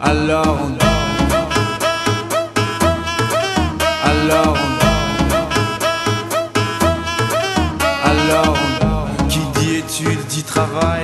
Alors on Alors on Alors on Qui dit études dit travail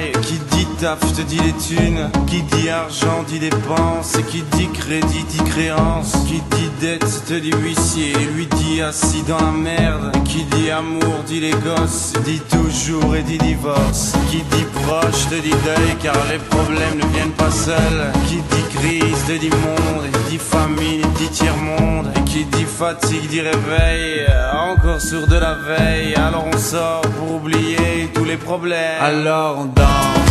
Te les thunes. Qui dit argent dit dépenses. Qui dit crédit dit créance. Qui dit dette te dit huissier. Lui dit assis dans la merde. Qui dit amour dit les gosses. Dit toujours et dit divorce. Qui dit proche te dit deuil. Car les problèmes ne viennent pas seuls. Qui dit crise te dit monde. Et dit famine dit tiers-monde. Et qui dit fatigue dit réveil. Encore sourd de la veille. Alors on sort pour oublier tous les problèmes. Alors on danse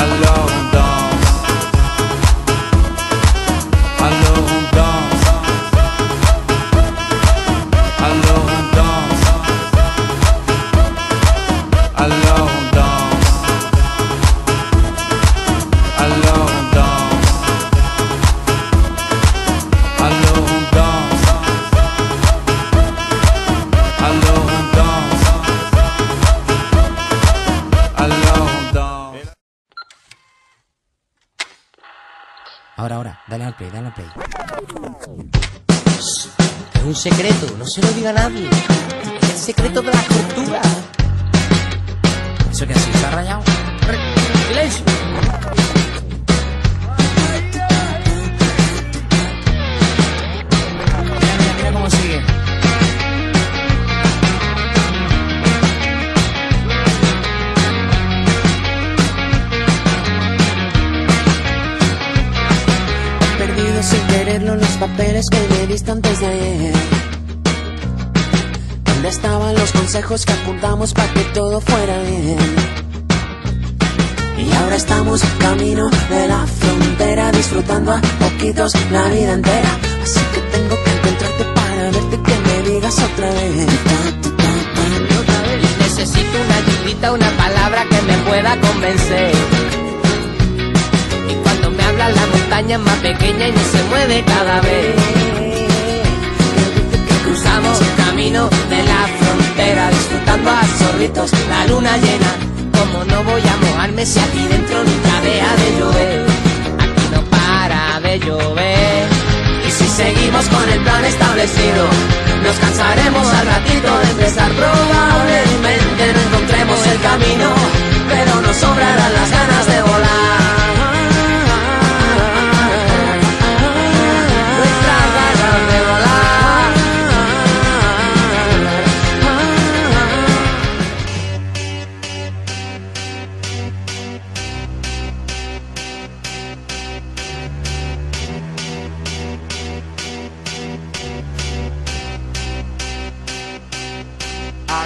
alone dale al play, dale al play. Es un secreto, no se lo diga a nadie. Es el secreto de la cultura. ¿Eso que así ha rayado? ¡Silencio! Quererlo los papeles que me diste antes de ayer. ¿Dónde estaban los consejos que apuntamos para que todo fuera bien? Y ahora estamos camino de la frontera, disfrutando a poquitos la vida entera. Así que tengo que encontrarte para verte que me digas otra vez. Y necesito una ayudita, una palabra que me pueda convencer. Más pequeña y no se mueve cada vez. Cruzamos el camino de la frontera, disfrutando a sorbitos la luna llena. Como no voy a mojarme si aquí dentro nunca deja de llover. Aquí no para de llover. Y si seguimos con el plan establecido, nos cansaremos al ratito de empezar. Probablemente no encontremos el camino, pero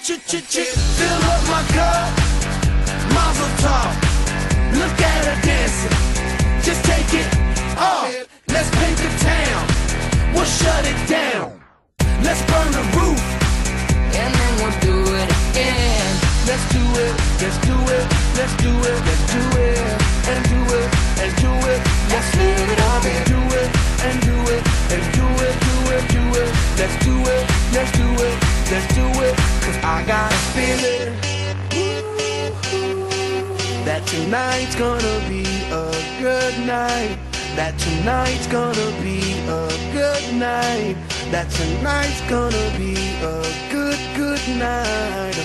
control. Ch-ch-ch-ch Fill up my cup Mazel tov Look at her dancing Just take it off Let's paint the town We'll shut it down Let's burn the roof And then we'll do it again. Let's do it, let's do it, let's do it, let's do it, and do it, and do it, let's live it up and do it, and do it, and do it, do it, do it, let's do it, let's do it, let's do it, cause I got a feeling that tonight's gonna be a good night. That tonight's gonna be a good night. That tonight's gonna be a good, good night.